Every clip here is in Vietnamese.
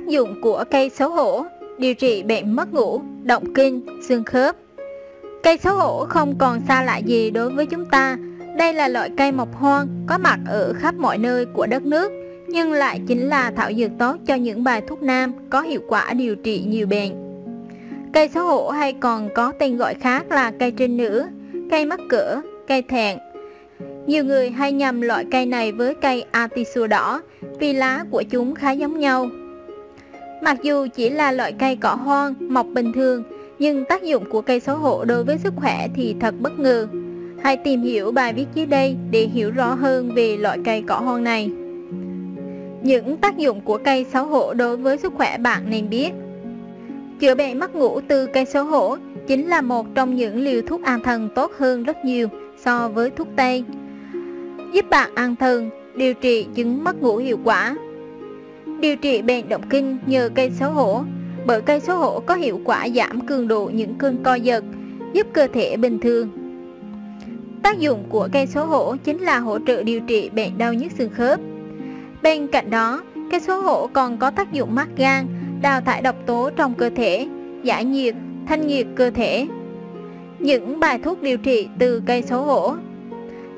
Tác dụng của cây xấu hổ Điều trị bệnh mất ngủ, động kinh, xương khớp. Cây xấu hổ không còn xa lạ gì đối với chúng ta. Đây là loại cây mọc hoang có mặt ở khắp mọi nơi của đất nước Nhưng lại chính là thảo dược tốt cho những bài thuốc nam có hiệu quả điều trị nhiều bệnh. Cây xấu hổ hay còn có tên gọi khác là cây trinh nữ, cây mắc cỡ, cây thẹn. Nhiều người hay nhầm loại cây này với cây artisua đỏ vì lá của chúng khá giống nhau. Mặc dù chỉ là loại cây cỏ hoang, mọc bình thường, nhưng tác dụng của cây xấu hổ đối với sức khỏe thì thật bất ngờ. Hãy tìm hiểu bài viết dưới đây để hiểu rõ hơn về loại cây cỏ hoang này. Những tác dụng của cây xấu hổ đối với sức khỏe bạn nên biết. Chữa bệnh mất ngủ từ cây xấu hổ chính là một trong những liều thuốc an thần tốt hơn rất nhiều so với thuốc tây. Giúp bạn an thần, điều trị chứng mất ngủ hiệu quả Điều trị bệnh động kinh nhờ cây xấu hổ. Bởi cây xấu hổ có hiệu quả giảm cường độ những cơn co giật Giúp cơ thể bình thường. Tác dụng của cây xấu hổ chính là hỗ trợ điều trị bệnh đau nhức xương khớp. Bên cạnh đó, cây xấu hổ còn có tác dụng mát gan, đào thải độc tố trong cơ thể, giải nhiệt, thanh nhiệt cơ thể. Những bài thuốc điều trị từ cây xấu hổ.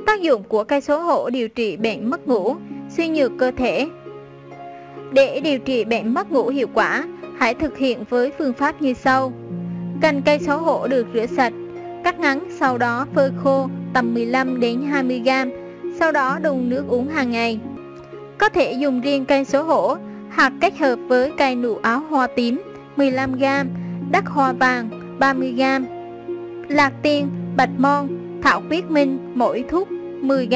Tác dụng của cây xấu hổ điều trị bệnh mất ngủ, suy nhược cơ thể, để điều trị bệnh mất ngủ hiệu quả, hãy thực hiện với phương pháp như sau. Cành cây xấu hổ được rửa sạch, cắt ngắn sau đó phơi khô tầm 15 đến 20 g, sau đó đun nước uống hàng ngày. Có thể dùng riêng cây xấu hổ hoặc kết hợp với cây nụ áo hoa tím 15 g, đắc hoa vàng 30 g, lạc tiên, bạch mon, thảo quyết minh mỗi thuốc 10 g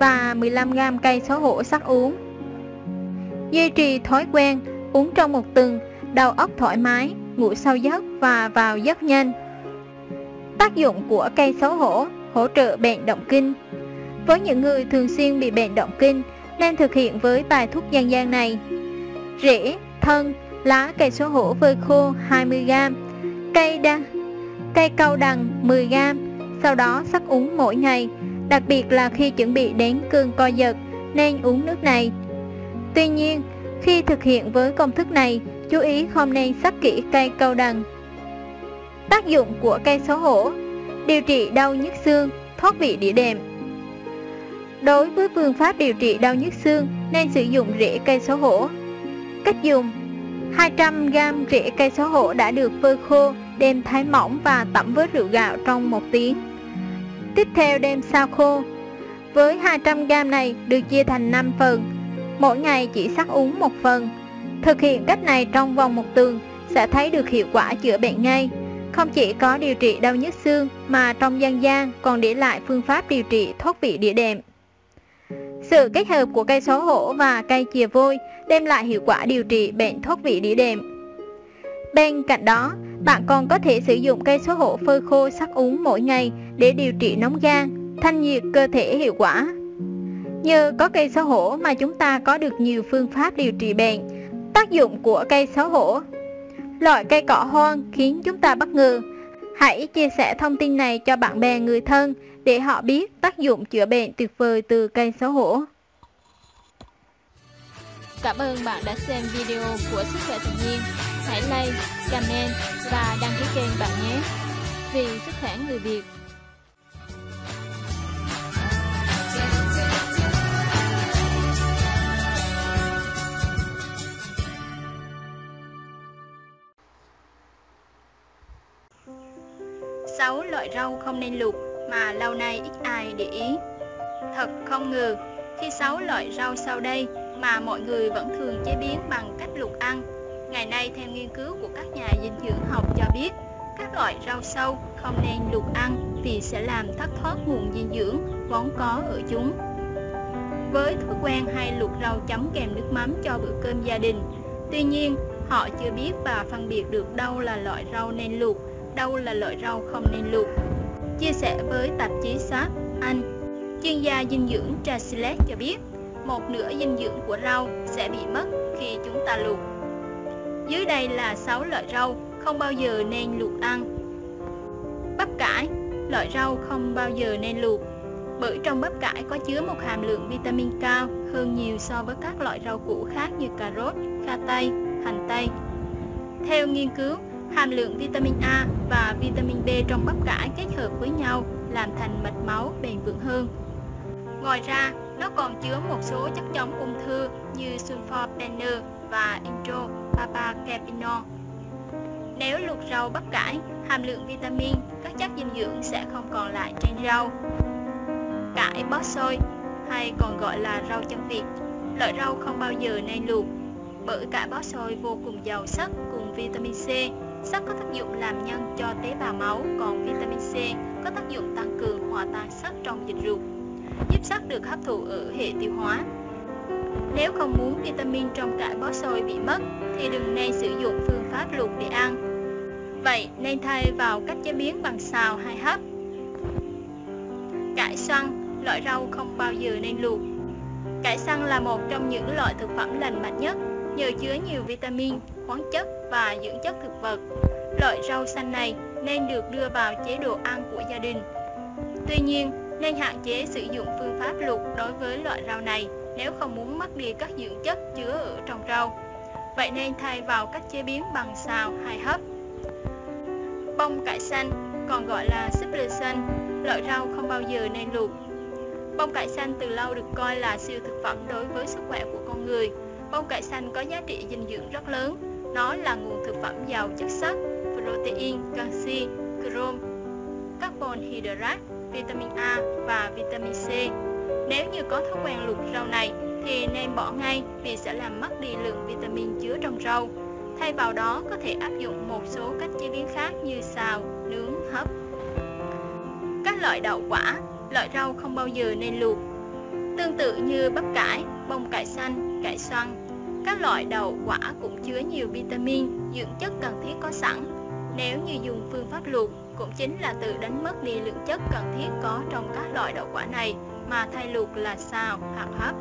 và 15 g cây xấu hổ sắc uống duy trì thói quen uống trong một tuần, đầu óc thoải mái, ngủ sâu giấc và vào giấc nhanh. Tác dụng của cây xấu hổ hỗ trợ bệnh động kinh. Với những người thường xuyên bị bệnh động kinh nên thực hiện với bài thuốc dân gian này. Rễ, thân, lá cây xấu hổ phơi khô 20g, cây đa, cây cao đằng 10g, sau đó sắc uống mỗi ngày, đặc biệt là khi chuẩn bị đến cơn co giật nên uống nước này Tuy nhiên, khi thực hiện với công thức này, chú ý không nên sắc kỹ cây cao đằng. Tác dụng của cây xấu hổ Điều trị đau nhức xương, thoát vị đĩa đệm. Đối với phương pháp điều trị đau nhức xương nên sử dụng rễ cây xấu hổ. Cách dùng 200g rễ cây xấu hổ đã được phơi khô, đem thái mỏng và tẩm với rượu gạo trong một tiếng. Tiếp theo đem sao khô. Với 200g này được chia thành 5 phần mỗi ngày chỉ sắc uống một phần. Thực hiện cách này trong vòng một tuần sẽ thấy được hiệu quả chữa bệnh ngay. Không chỉ có điều trị đau nhức xương mà trong dân gian còn để lại phương pháp điều trị thoát vị đĩa đệm. Sự kết hợp của cây xấu hổ và cây chìa vôi đem lại hiệu quả điều trị bệnh thoát vị đĩa đệm. Bên cạnh đó, bạn còn có thể sử dụng cây xấu hổ phơi khô sắc uống mỗi ngày để điều trị nóng gan, thanh nhiệt cơ thể hiệu quả. Nhờ có cây xấu hổ mà chúng ta có được nhiều phương pháp điều trị bệnh. Tác dụng của cây xấu hổ Loại cây cỏ hoang khiến chúng ta bất ngờ. Hãy chia sẻ thông tin này cho bạn bè người thân để họ biết tác dụng chữa bệnh tuyệt vời từ cây xấu hổ. Cảm ơn bạn đã xem video của Sức khỏe tự nhiên. Hãy like, comment và đăng ký kênh bạn nhé. Vì sức khỏe người Việt sáu loại rau không nên luộc mà lâu nay ít ai để ý. Thật không ngờ, khi sáu loại rau sau đây mà mọi người vẫn thường chế biến bằng cách luộc ăn. Ngày nay theo nghiên cứu của các nhà dinh dưỡng học cho biết, các loại rau sâu không nên luộc ăn vì sẽ làm thất thoát nguồn dinh dưỡng vốn có ở chúng. Với thói quen hay luộc rau chấm kèm nước mắm cho bữa cơm gia đình, tuy nhiên họ chưa biết và phân biệt được đâu là loại rau nên luộc đâu là loại rau không nên luộc. Chia sẻ với tạp chí Sát Anh, chuyên gia dinh dưỡng Trasilet cho biết, một nửa dinh dưỡng của rau sẽ bị mất khi chúng ta luộc. Dưới đây là 6 loại rau không bao giờ nên luộc ăn. Bắp cải, loại rau không bao giờ nên luộc, bởi trong bắp cải có chứa một hàm lượng vitamin cao hơn nhiều so với các loại rau củ khác như cà rốt, kha tây, hành tây. Theo nghiên cứu, hàm lượng vitamin A và vitamin B trong bắp cải kết hợp với nhau làm thành mạch máu bền vững hơn. Ngoài ra, nó còn chứa một số chất chống ung thư như sulforaphane và intrapapacapinol. Nếu luộc rau bắp cải, hàm lượng vitamin, các chất dinh dưỡng sẽ không còn lại trên rau. Cải bó xôi hay còn gọi là rau chân vịt, loại rau không bao giờ nên luộc bởi cải bó xôi vô cùng giàu sắt cùng vitamin C. Sắt có tác dụng làm nhân cho tế bào máu, còn vitamin C có tác dụng tăng cường hòa tan sắt trong dịch ruột, giúp sắt được hấp thụ ở hệ tiêu hóa. Nếu không muốn vitamin trong cải bó xôi bị mất thì đừng nên sử dụng phương pháp luộc để ăn. Vậy nên thay vào cách chế biến bằng xào hay hấp. Cải xoăn, loại rau không bao giờ nên luộc. Cải xoăn là một trong những loại thực phẩm lành mạnh nhất nhờ chứa nhiều vitamin, khoáng chất và dưỡng chất thực vật. Loại rau xanh này nên được đưa vào chế độ ăn của gia đình. Tuy nhiên, nên hạn chế sử dụng phương pháp luộc đối với loại rau này nếu không muốn mất đi các dưỡng chất chứa ở trong rau. Vậy nên thay vào cách chế biến bằng xào hay hấp. Bông cải xanh, còn gọi là súp lơ xanh, loại rau không bao giờ nên luộc. Bông cải xanh từ lâu được coi là siêu thực phẩm đối với sức khỏe của con người. Bông cải xanh có giá trị dinh dưỡng rất lớn. Nó là nguồn thực phẩm giàu chất sắt, protein, canxi, chrome, carbon hydrate, vitamin A và vitamin C. Nếu như có thói quen luộc rau này thì nên bỏ ngay vì sẽ làm mất đi lượng vitamin chứa trong rau. Thay vào đó có thể áp dụng một số cách chế biến khác như xào, nướng, hấp. Các loại đậu quả, loại rau không bao giờ nên luộc. Tương tự như bắp cải, bông cải xanh, cải xoăn, các loại đậu quả cũng chứa nhiều vitamin, dưỡng chất cần thiết có sẵn. Nếu như dùng phương pháp luộc, cũng chính là tự đánh mất đi lượng chất cần thiết có trong các loại đậu quả này mà thay luộc là xào hoặc hấp.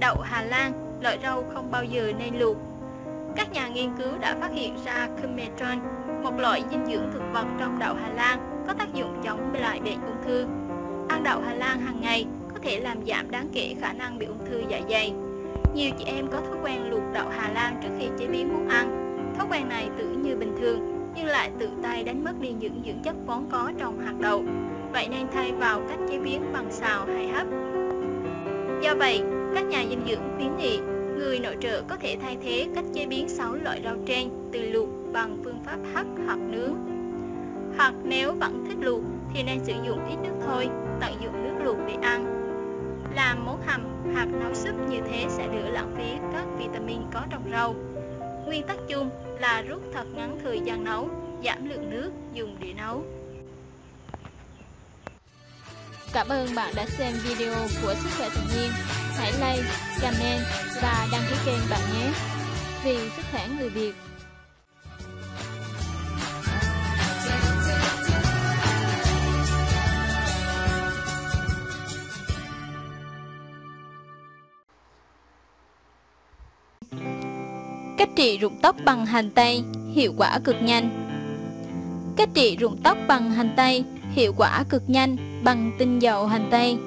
Đậu Hà Lan, loại rau không bao giờ nên luộc. Các nhà nghiên cứu đã phát hiện ra cumetron, một loại dinh dưỡng thực vật trong đậu Hà Lan có tác dụng chống lại bệnh ung thư. Ăn đậu Hà Lan hàng ngày có thể làm giảm đáng kể khả năng bị ung thư dạ dày. Nhiều chị em có thói quen luộc đậu Hà Lan trước khi chế biến món ăn. Thói quen này tưởng như bình thường, nhưng lại tự tay đánh mất đi những dưỡng chất vốn có trong hạt đậu. Vậy nên thay vào cách chế biến bằng xào hay hấp. Do vậy, các nhà dinh dưỡng khuyến nghị người nội trợ có thể thay thế cách chế biến 6 loại rau trên từ luộc bằng phương pháp hấp hoặc nướng. Hoặc nếu vẫn thích luộc thì nên sử dụng ít nước thôi, tận dụng nước luộc để ăn. Làm món hầm hạt nấu súp như thế sẽ đỡ lãng phí các vitamin có trong rau. Nguyên tắc chung là rút thật ngắn thời gian nấu, giảm lượng nước dùng để nấu. Cảm ơn bạn đã xem video của Sức khỏe tự nhiên. Hãy like, comment và đăng ký kênh bạn nhé. Vì sức khỏe người Việt. Trị rụng tóc bằng hành tây, hiệu quả cực nhanh. Cách trị rụng tóc bằng hành tây, hiệu quả cực nhanh bằng tinh dầu hành tây.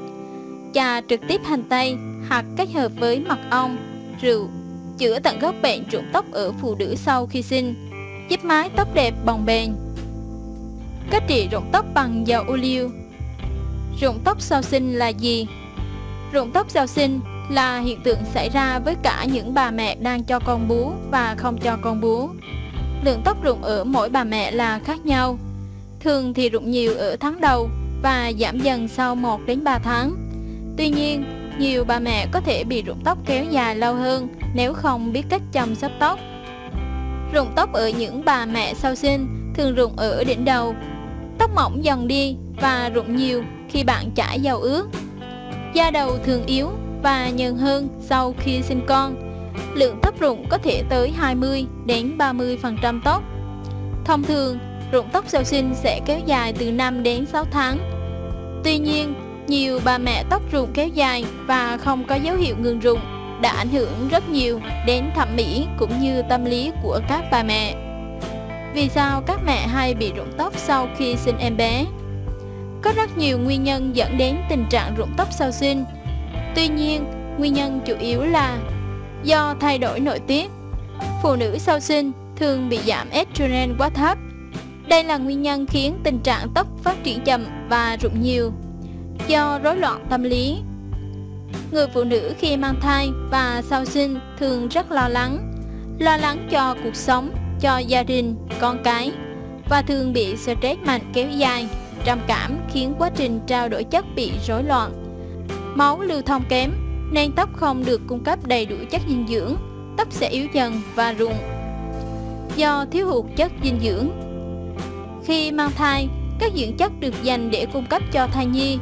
Trà trực tiếp hành tây hoặc kết hợp với mật ong, rượu, chữa tận gốc bệnh rụng tóc ở phụ nữ sau khi sinh, giúp mái tóc đẹp bồng bềnh. Cách trị rụng tóc bằng dầu ô liu. Rụng tóc sau sinh là gì? Rụng tóc sau sinh là hiện tượng xảy ra với cả những bà mẹ đang cho con bú và không cho con bú. Lượng tóc rụng ở mỗi bà mẹ là khác nhau. Thường thì rụng nhiều ở tháng đầu và giảm dần sau 1 đến 3 tháng. Tuy nhiên, nhiều bà mẹ có thể bị rụng tóc kéo dài lâu hơn nếu không biết cách chăm sóc tóc. Rụng tóc ở những bà mẹ sau sinh thường rụng ở đỉnh đầu. Tóc mỏng dần đi và rụng nhiều khi bạn chải dầu ướt. Da đầu thường yếu và nhờn hơn sau khi sinh con. Lượng tóc rụng có thể tới 20 đến 30% tóc. Thông thường, rụng tóc sau sinh sẽ kéo dài từ 5 đến 6 tháng. Tuy nhiên, nhiều bà mẹ tóc rụng kéo dài và không có dấu hiệu ngừng rụng đã ảnh hưởng rất nhiều đến thẩm mỹ cũng như tâm lý của các bà mẹ. Vì sao các mẹ hay bị rụng tóc sau khi sinh em bé? Có rất nhiều nguyên nhân dẫn đến tình trạng rụng tóc sau sinh. Tuy nhiên, nguyên nhân chủ yếu là do thay đổi nội tiết. Phụ nữ sau sinh thường bị giảm estrogen quá thấp. Đây là nguyên nhân khiến tình trạng tóc phát triển chậm và rụng nhiều do rối loạn tâm lý. Người phụ nữ khi mang thai và sau sinh thường rất lo lắng, lo lắng cho cuộc sống, cho gia đình, con cái và thường bị stress mạnh kéo dài, trầm cảm khiến quá trình trao đổi chất bị rối loạn. Máu lưu thông kém nên tóc không được cung cấp đầy đủ chất dinh dưỡng, tóc sẽ yếu dần và rụng. Do thiếu hụt chất dinh dưỡng Khi mang thai, các dưỡng chất được dành để cung cấp cho thai nhi.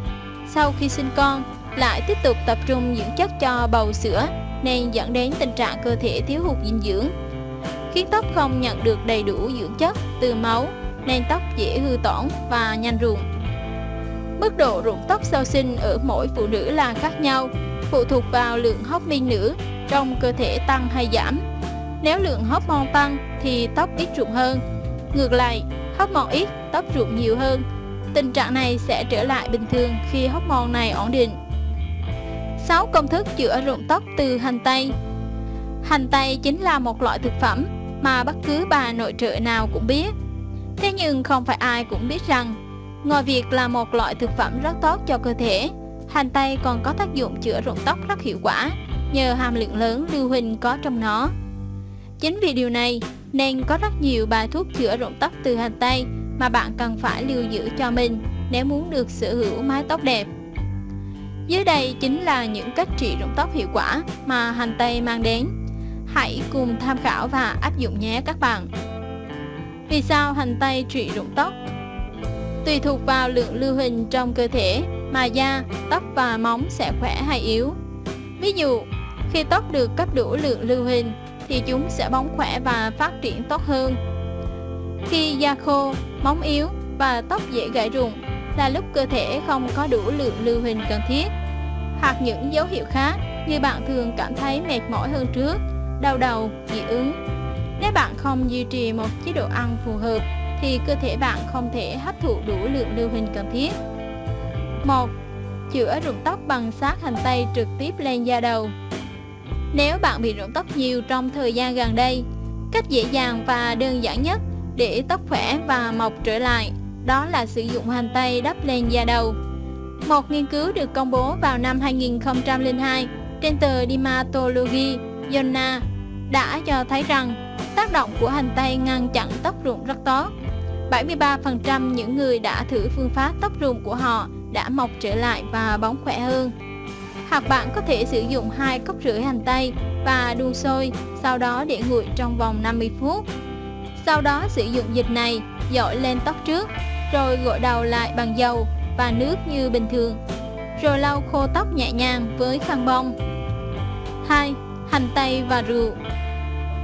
Sau khi sinh con, lại tiếp tục tập trung dưỡng chất cho bầu sữa nên dẫn đến tình trạng cơ thể thiếu hụt dinh dưỡng khiến tóc không nhận được đầy đủ dưỡng chất từ máu nên tóc dễ hư tổn và nhanh rụng. Mức độ rụng tóc sau sinh ở mỗi phụ nữ là khác nhau, phụ thuộc vào lượng hormone nữ trong cơ thể tăng hay giảm. Nếu lượng hormone tăng thì tóc ít rụng hơn. Ngược lại, hormone ít, tóc rụng nhiều hơn. Tình trạng này sẽ trở lại bình thường khi hormone này ổn định. 6 công thức chữa rụng tóc từ hành tây Hành tây chính là một loại thực phẩm mà bất cứ bà nội trợ nào cũng biết. Thế nhưng không phải ai cũng biết rằng, ngoài việc là một loại thực phẩm rất tốt cho cơ thể, hành tây còn có tác dụng chữa rụng tóc rất hiệu quả nhờ hàm lượng lớn lưu huỳnh có trong nó. Chính vì điều này nên có rất nhiều bài thuốc chữa rụng tóc từ hành tây mà bạn cần phải lưu giữ cho mình nếu muốn được sở hữu mái tóc đẹp. Dưới đây chính là những cách trị rụng tóc hiệu quả mà hành tây mang đến. Hãy cùng tham khảo và áp dụng nhé các bạn. Vì sao hành tây trị rụng tóc? Tùy thuộc vào lượng lưu huỳnh trong cơ thể mà da, tóc và móng sẽ khỏe hay yếu. Ví dụ, khi tóc được cấp đủ lượng lưu huỳnh thì chúng sẽ bóng khỏe và phát triển tốt hơn. Khi da khô, móng yếu và tóc dễ gãy rụng là lúc cơ thể không có đủ lượng lưu huỳnh cần thiết. Hoặc những dấu hiệu khác như bạn thường cảm thấy mệt mỏi hơn trước, đau đầu, dị ứng. Nếu bạn không duy trì một chế độ ăn phù hợp thì cơ thể bạn không thể hấp thụ đủ lượng lưu huỳnh cần thiết. 1. Chữa rụng tóc bằng sát hành tây trực tiếp lên da đầu Nếu bạn bị rụng tóc nhiều trong thời gian gần đây, cách dễ dàng và đơn giản nhất để tóc khỏe và mọc trở lại đó là sử dụng hành tây đắp lên da đầu. Một nghiên cứu được công bố vào năm 2002 trên tờ Dermatology Journal đã cho thấy rằng tác động của hành tây ngăn chặn tóc rụng rất tốt. 73% những người đã thử phương pháp tóc rụng của họ đã mọc trở lại và bóng khỏe hơn. Hoặc bạn có thể sử dụng hai cốc rưỡi hành tây và đun sôi, sau đó để nguội trong vòng 50 phút. Sau đó sử dụng dịch này dội lên tóc trước, rồi gội đầu lại bằng dầu và nước như bình thường, rồi lau khô tóc nhẹ nhàng với khăn bông. 2. Hành tây và rượu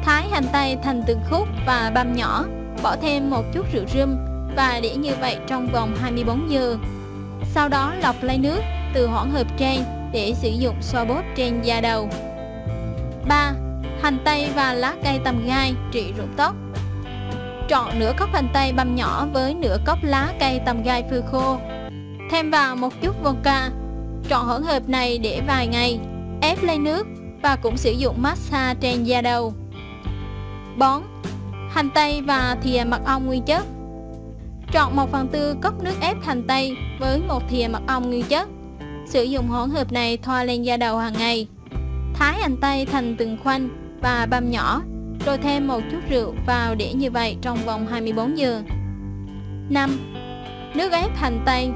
Thái hành tây thành từng khúc và băm nhỏ, bỏ thêm một chút rượu rum và để như vậy trong vòng 24 giờ. Sau đó lọc lấy nước từ hỗn hợp trên để sử dụng xoa bóp trên da đầu. 3. Hành tây và lá cây tầm gai trị rụng tóc chọn nửa cốc hành tây băm nhỏ với nửa cốc lá cây tầm gai phơi khô. Thêm vào một chút vodka. chọn hỗn hợp này để vài ngày, ép lấy nước và cũng sử dụng massage trên da đầu. Bón Hành tây và thìa mật ong nguyên chất Chọn 1 phần tư cốc nước ép hành tây với một thìa mật ong nguyên chất. Sử dụng hỗn hợp này thoa lên da đầu hàng ngày. Thái hành tây thành từng khoanh và băm nhỏ, rồi thêm một chút rượu vào để như vậy trong vòng 24 giờ. 5. Nước ép hành tây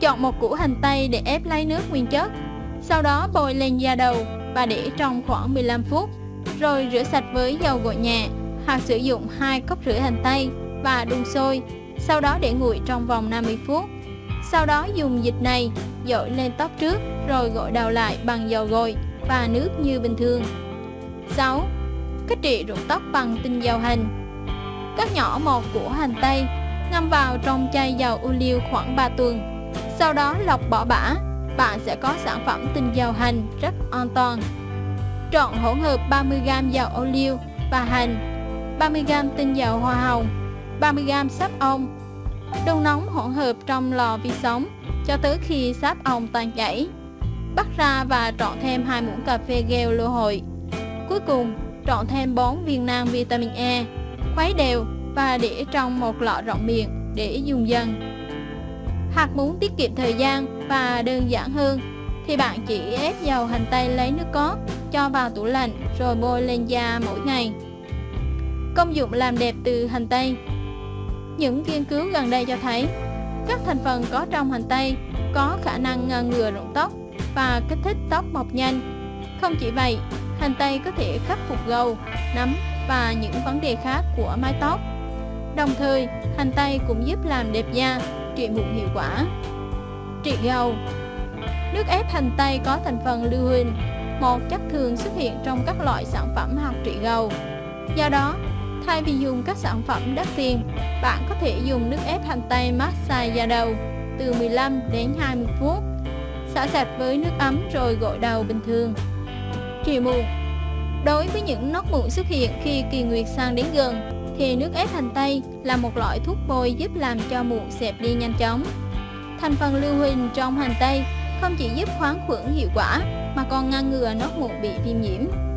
Chọn một củ hành tây để ép lấy nước nguyên chất, sau đó bôi lên da đầu và để trong khoảng 15 phút, rồi rửa sạch với dầu gội nhẹ hoặc sử dụng hai cốc rưỡi hành tây và đun sôi, sau đó để nguội trong vòng 50 phút. Sau đó dùng dịch này dội lên tóc trước rồi gội đầu lại bằng dầu gội và nước như bình thường. 6. Cách trị rụng tóc bằng tinh dầu hành Cắt nhỏ một củ hành tây, ngâm vào trong chai dầu ô liu khoảng 3 tuần. Sau đó lọc bỏ bã, bạn sẽ có sản phẩm tinh dầu hành rất an toàn. Trộn hỗn hợp 30g dầu ô liu và hành, 30g tinh dầu hoa hồng, 30g sáp ong. Đun nóng hỗn hợp trong lò vi sóng cho tới khi sáp ong tan chảy. Bắt ra và trộn thêm 2 muỗng cà phê gel lô hội. Cuối cùng, trộn thêm 4 viên nang vitamin E, khuấy đều và để trong một lọ rộng miệng để dùng dần. Hoặc muốn tiết kiệm thời gian và đơn giản hơn thì bạn chỉ ép dầu hành tây lấy nước cốt, cho vào tủ lạnh rồi bôi lên da mỗi ngày. Công dụng làm đẹp từ hành tây Những nghiên cứu gần đây cho thấy các thành phần có trong hành tây có khả năng ngăn ngừa rụng tóc và kích thích tóc mọc nhanh. Không chỉ vậy, hành tây có thể khắc phục gầu, nấm và những vấn đề khác của mái tóc. Đồng thời, hành tây cũng giúp làm đẹp da, trị mụn hiệu quả. Trị gầu Nước ép hành tây có thành phần lưu huỳnh, một chất thường xuất hiện trong các loại sản phẩm học trị gầu. Do đó, thay vì dùng các sản phẩm đắt tiền, bạn có thể dùng nước ép hành tây massage da đầu từ 15 đến 20 phút. Xả sạch với nước ấm rồi gội đầu bình thường. Trị mụn Đối với những nốt mụn xuất hiện khi kỳ nguyệt sang đến gần, thì nước ép hành tây là một loại thuốc bôi giúp làm cho mụn xẹp đi nhanh chóng. Thành phần lưu huỳnh trong hành tây không chỉ giúp khoáng khuẩn hiệu quả mà còn ngăn ngừa nốt mụn bị viêm nhiễm.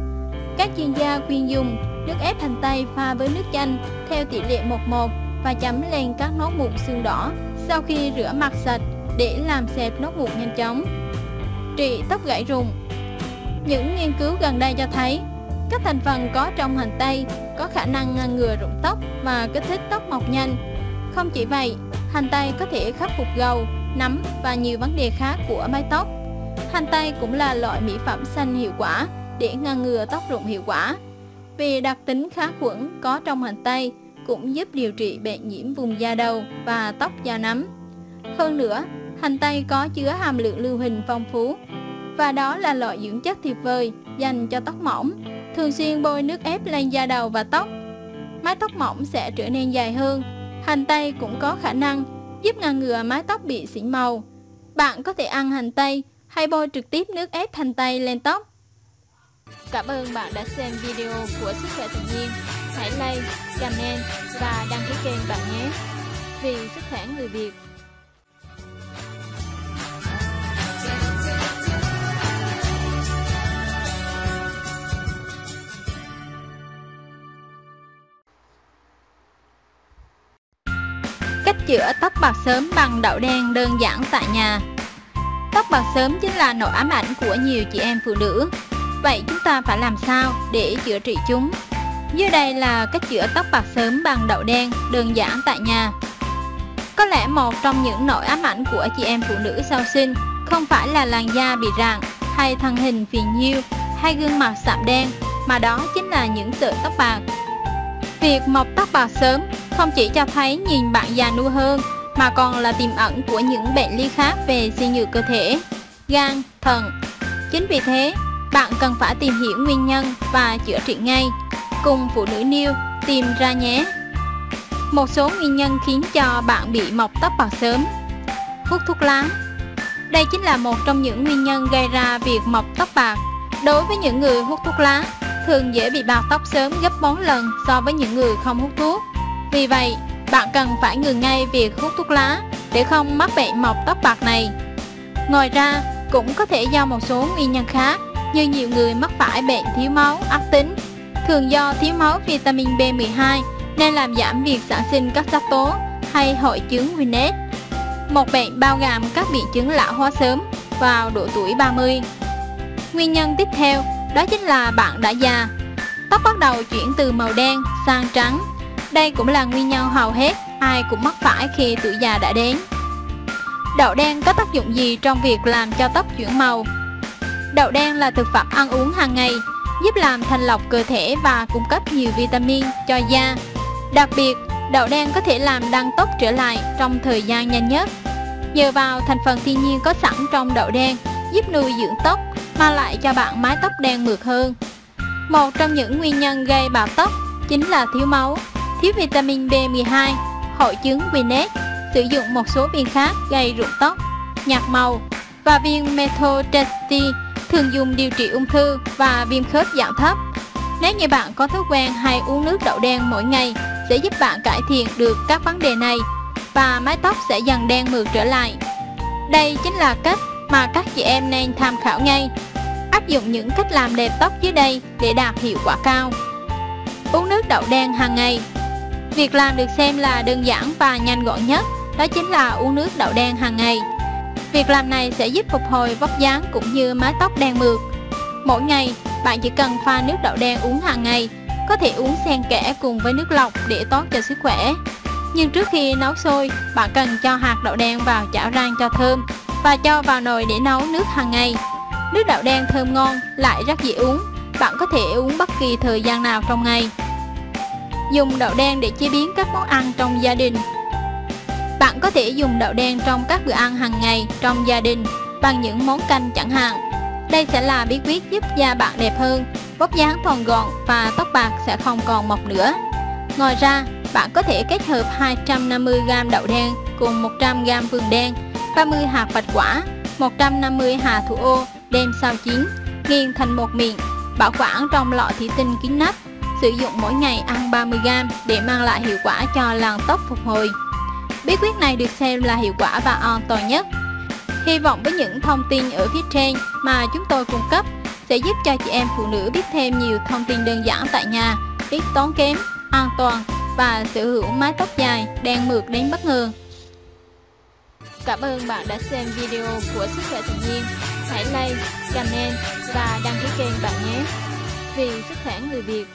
Các chuyên gia khuyên dùng nước ép hành tây pha với nước chanh theo tỷ lệ 1-1 và chấm lên các nốt mụn xương đỏ sau khi rửa mặt sạch để làm xẹp nốt mụn nhanh chóng. Trị tóc gãy rụng Những nghiên cứu gần đây cho thấy các thành phần có trong hành tây có khả năng ngăn ngừa rụng tóc và kích thích tóc mọc nhanh. Không chỉ vậy, hành tây có thể khắc phục gầu, nấm và nhiều vấn đề khác của mái tóc. Hành tây cũng là loại mỹ phẩm xanh hiệu quả để ngăn ngừa tóc rụng hiệu quả. Vì đặc tính kháng khuẩn có trong hành tây cũng giúp điều trị bệnh nhiễm vùng da đầu và tóc da nấm. Hơn nữa, hành tây có chứa hàm lượng lưu huỳnh phong phú và đó là loại dưỡng chất tuyệt vời dành cho tóc mỏng. Thường xuyên bôi nước ép lên da đầu và tóc, mái tóc mỏng sẽ trở nên dài hơn. Hành tây cũng có khả năng giúp ngăn ngừa mái tóc bị xỉn màu. Bạn có thể ăn hành tây hay bôi trực tiếp nước ép hành tây lên tóc. Cảm ơn bạn đã xem video của Sức khỏe tự nhiên. Hãy like, comment và đăng ký kênh bạn nhé. Vì sức khỏe người Việt. Cách chữa tóc bạc sớm bằng đậu đen đơn giản tại nhà Tóc bạc sớm chính là nỗi ám ảnh của nhiều chị em phụ nữ Vậy chúng ta phải làm sao để chữa trị chúng? Dưới đây là cách chữa tóc bạc sớm bằng đậu đen đơn giản tại nhà Có lẽ một trong những nỗi ám ảnh của chị em phụ nữ sau sinh không phải là làn da bị rạn hay thân hình phì nhiêu hay gương mặt sạm đen mà đó chính là những sợi tóc bạc Việc mọc tóc bạc sớm không chỉ cho thấy nhìn bạn già nua hơn mà còn là tiềm ẩn của những bệnh lý khác về suy nhược cơ thể, gan, thận. Chính vì thế, bạn cần phải tìm hiểu nguyên nhân và chữa trị ngay. Cùng phụ nữ nêu tìm ra nhé. Một số nguyên nhân khiến cho bạn bị mọc tóc bạc sớm. Hút thuốc lá. Đây chính là một trong những nguyên nhân gây ra việc mọc tóc bạc. Đối với những người hút thuốc lá, thường dễ bị bạc tóc sớm gấp 4 lần so với những người không hút thuốc. Vì vậy, bạn cần phải ngừng ngay việc hút thuốc lá để không mắc bệnh mọc tóc bạc này. Ngoài ra, cũng có thể do một số nguyên nhân khác như nhiều người mắc phải bệnh thiếu máu ác tính, thường do thiếu máu vitamin B12 nên làm giảm việc sản sinh các sắc tố hay hội chứng Winnet. Một bệnh bao gồm các biện chứng lão hóa sớm vào độ tuổi 30. Nguyên nhân tiếp theo đó chính là bạn đã già. Tóc bắt đầu chuyển từ màu đen sang trắng đây cũng là nguyên nhân hầu hết ai cũng mắc phải khi tuổi già đã đến. Đậu đen có tác dụng gì trong việc làm cho tóc chuyển màu? Đậu đen là thực phẩm ăn uống hàng ngày, giúp làm thanh lọc cơ thể và cung cấp nhiều vitamin cho da. Đặc biệt, đậu đen có thể làm đăng tóc trở lại trong thời gian nhanh nhất. Nhờ vào thành phần thiên nhiên có sẵn trong đậu đen, giúp nuôi dưỡng tóc, mà lại cho bạn mái tóc đen mượt hơn. Một trong những nguyên nhân gây bạc tóc chính là thiếu máu thiếu vitamin B12, hội chứng Winnet, sử dụng một số viên khác gây rụng tóc, nhạt màu và viên methotrexate thường dùng điều trị ung thư và viêm khớp dạng thấp. Nếu như bạn có thói quen hay uống nước đậu đen mỗi ngày sẽ giúp bạn cải thiện được các vấn đề này và mái tóc sẽ dần đen mượt trở lại. Đây chính là cách mà các chị em nên tham khảo ngay. Áp dụng những cách làm đẹp tóc dưới đây để đạt hiệu quả cao. Uống nước đậu đen hàng ngày Việc làm được xem là đơn giản và nhanh gọn nhất, đó chính là uống nước đậu đen hàng ngày. Việc làm này sẽ giúp phục hồi vóc dáng cũng như mái tóc đen mượt. Mỗi ngày, bạn chỉ cần pha nước đậu đen uống hàng ngày, có thể uống xen kẽ cùng với nước lọc để tốt cho sức khỏe. Nhưng trước khi nấu sôi, bạn cần cho hạt đậu đen vào chảo rang cho thơm và cho vào nồi để nấu nước hàng ngày. Nước đậu đen thơm ngon, lại rất dễ uống, bạn có thể uống bất kỳ thời gian nào trong ngày. Dùng đậu đen để chế biến các món ăn trong gia đình bạn có thể dùng đậu đen trong các bữa ăn hàng ngày trong gia đình bằng những món canh chẳng hạn. Đây sẽ là bí quyết giúp da bạn đẹp hơn, vóc dáng thon gọn và tóc bạc sẽ không còn mọc nữa. Ngoài ra, bạn có thể kết hợp 250g đậu đen cùng 100g vườn đen, 30 hạt bạch quả, 150 hạt thủ ô đem sao chín, nghiền thành một miệng, bảo quản trong lọ thủy tinh kín nắp sử dụng mỗi ngày ăn 30g để mang lại hiệu quả cho làn tóc phục hồi. Bí quyết này được xem là hiệu quả và an toàn nhất. Hy vọng với những thông tin ở phía trên mà chúng tôi cung cấp sẽ giúp cho chị em phụ nữ biết thêm nhiều thông tin đơn giản tại nhà, tiết tốn kém, an toàn và sở hữu mái tóc dài đen mượt đến bất ngờ. Cảm ơn bạn đã xem video của Sức khỏe tự nhiên. Hãy like, comment và đăng ký kênh bạn nhé. Vì sức khỏe người Việt